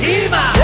Rima!